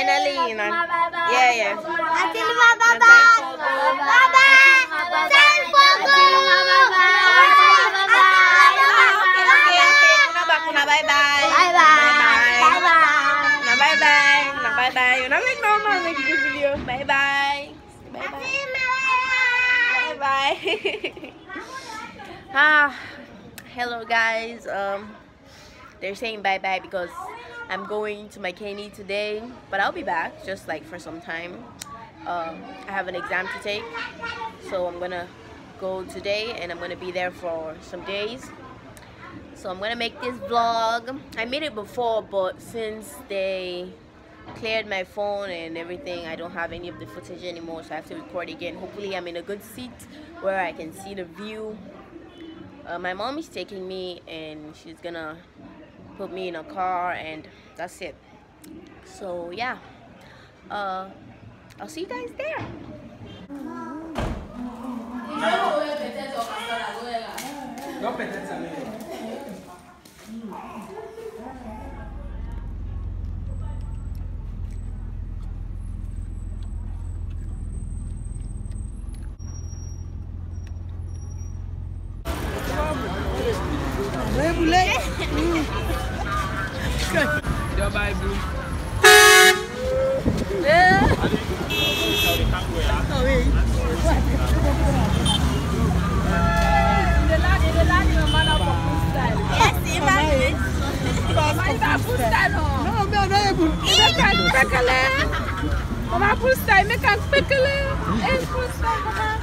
Finally, you know. Yeah, yeah. Until bye. Bye bye. Send Pogo. Okay, okay. Una back, una bye bye. Bye bye. Bye bye. Bye bye. Una bye bye. Una make normal make this video. Bye bye. Bye bye. Bye bye. ah, hello guys. Um, they're saying bye bye because I'm going to Makeni today, but I'll be back just like for some time. Um, I have an exam to take, so I'm gonna go today and I'm gonna be there for some days. So I'm gonna make this vlog. I made it before, but since they cleared my phone and everything, I don't have any of the footage anymore, so I have to record again. Hopefully, I'm in a good seat where I can see the view. Uh, my mom is taking me, and she's gonna put me in a car, and that's it. So yeah, uh, I'll see you guys there. Mama put style, make am quickly. Eh, put style, mama.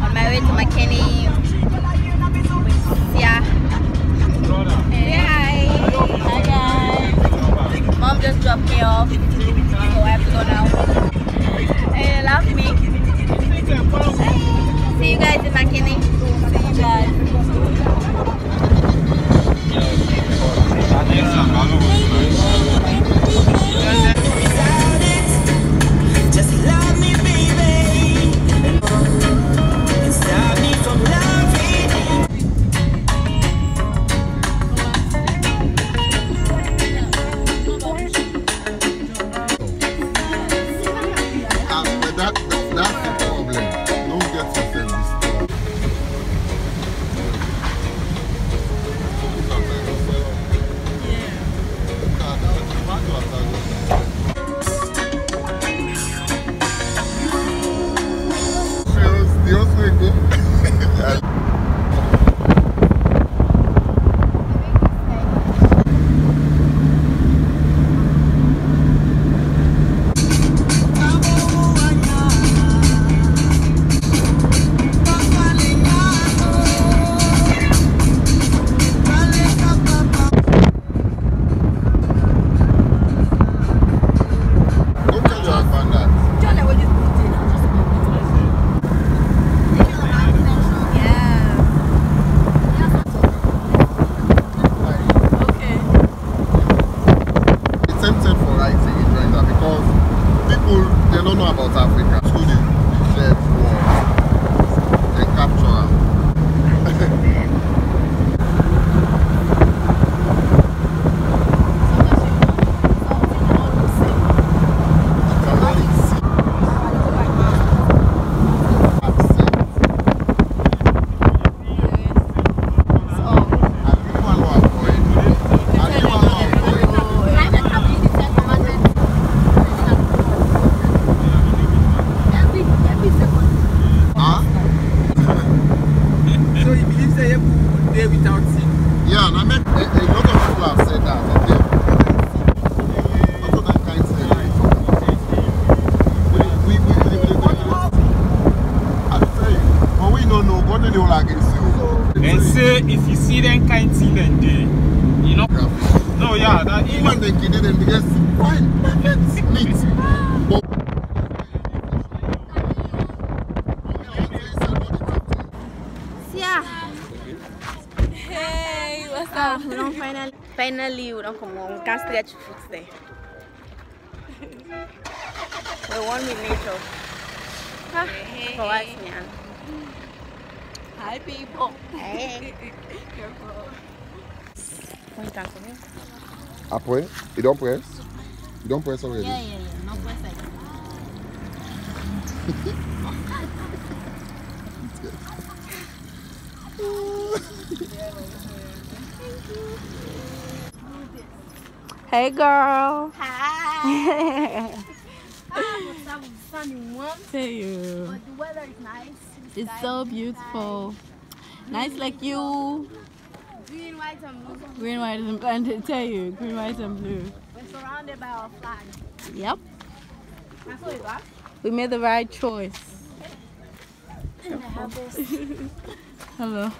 On my way to Makeni. And say if you see them kind thing then they you know no yeah that Even even they kill them, they get fine, perfect, neat. But Yeah. Hey, what's up? finally. Finally, we don't come on. We can't stretch foot there. we one with nature. Ah, for us, man. Hi, people. Hey. Point and come here. Après, you don't press? You don't press already? yeah, yeah. yeah. No press Hey girl. Hi. Tell you. But the weather is nice. It's so beautiful. Nice like you. Green, white, and blue. Green, white, and and I tell you, green, white, and blue. We're surrounded by our flag. Yep. That's what we got. We made the right choice. Hello.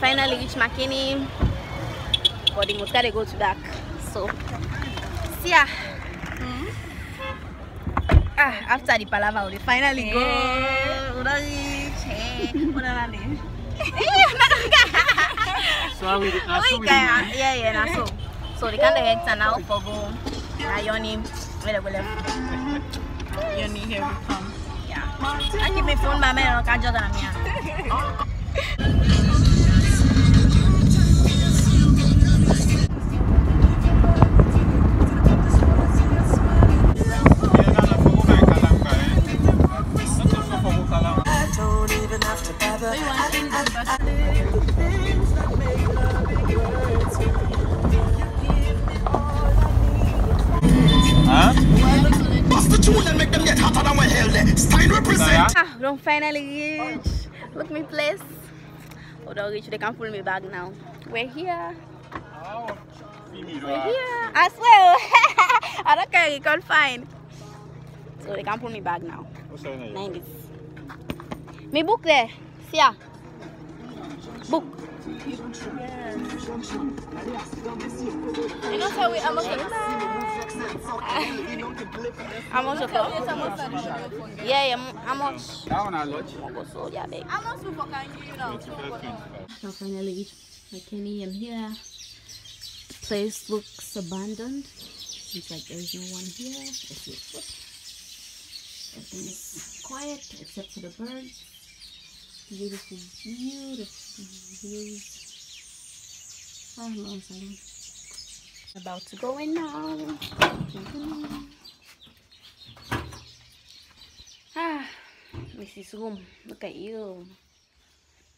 Finally reach McKinney. But the motor they go to back. So see ya. Ah, after the palaver, we finally go. Hey, they? So we Oh, yeah, yeah, yeah, na so. So the kind of are now for go. Na Yoni, where go left. Yoni, here we come. Yeah. I keep my phone by me, I can't juggle on me. don't even have to bother. Bust the tune and make them get hotter than we hell there. Stein represent. Ah, we don't finally reach. Look me place. Oh, don't reach. They can pull me back now. We're here. We're here. I swear. I don't care. You can't find. So they can pull me back now. 90s. Me book there. See. Book. You know how we I'm okay. How much of it? Yeah, yeah. How much? That one I lodge. Yeah, babe. I'm not super kind you know. Now finally reached Makeni. I'm here. The place looks abandoned. Seems like there's no one here. Let's see. Whoop. Everything is quiet except for the birds. Beautiful, beautiful views. No, sorry. About to go in now. Ah, Mrs. Room, look at you.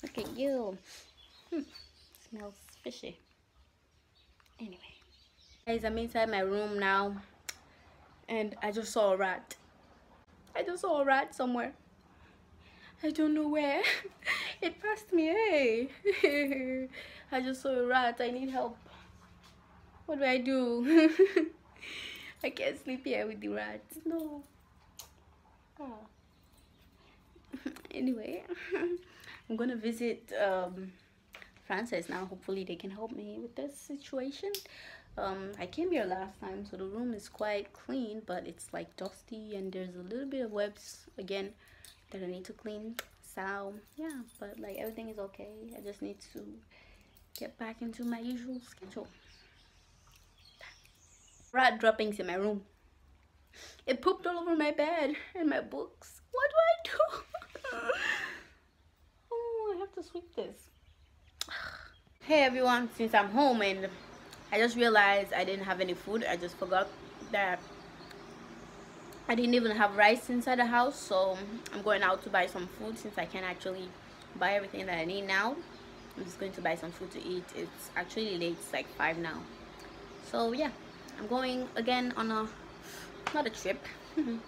Look at you. Hmm, smells fishy. Anyway, guys, I'm inside my room now, and I just saw a rat. I just saw a rat somewhere. I don't know where. it passed me. Hey, I just saw a rat. I need help. What do I do? I can't sleep here with the rats. No. Oh. anyway, I'm gonna visit um, Francis now. Hopefully, they can help me with this situation. Um, I came here last time, so the room is quite clean, but it's like dusty and there's a little bit of webs again that I need to clean. So yeah, but like everything is okay. I just need to get back into my usual schedule. Rat droppings in my room. It pooped all over my bed and my books. What do I do? oh, I have to sweep this. Hey everyone, since I'm home and I just realized I didn't have any food. I just forgot that I didn't even have rice inside the house. So I'm going out to buy some food since I can actually buy everything that I need now. I'm just going to buy some food to eat. It's actually late. It's like 5 now. So yeah, I'm going again on a, not a trip. Video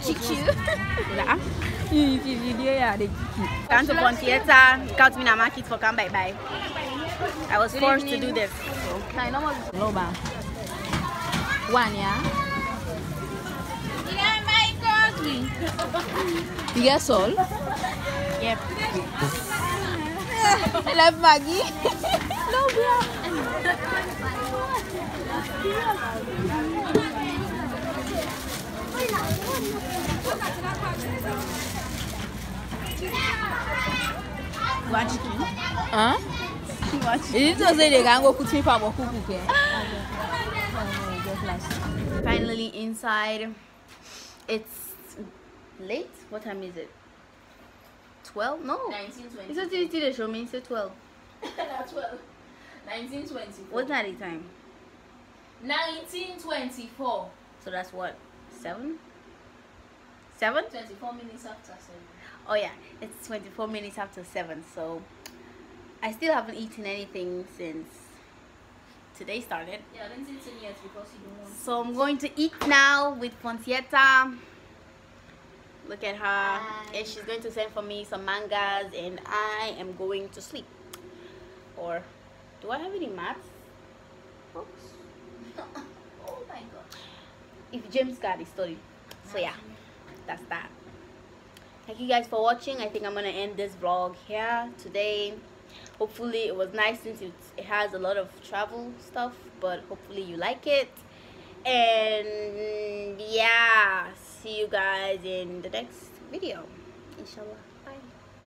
kiki. Ini video ya ada kiki. To Bon Theater, count me na market for come bye bye. I was forced to do this. So. Loba. One ya. You get soul? Yep. I Love Maggie. Love ya. Watch Huh? Watch Is it to say they can go put me for my cuckoo ke? Finally inside. It's late. What time is it? 12? No. 1920. It's not the show me. It's 12. That's 12. 1924. What's that the time? 1924. So that's what? 7? 7? 24 minutes after 7. Oh yeah, it's 24 minutes after 7. So I still haven't eaten anything since today started. Yeah, I didn't eat it yet because you don't want So I'm going to eat now with Foncietta. Look at her. And she's going to send for me some mangas and I am going to sleep. Or do I have any maths? Books? Oh my god. If James got the story. So yeah, that's that. Thank you guys for watching. I think I'm gonna end this vlog here today. Hopefully it was nice since it, it has a lot of travel stuff, but hopefully you like it. And yeah, see you guys in the next video. Inshallah.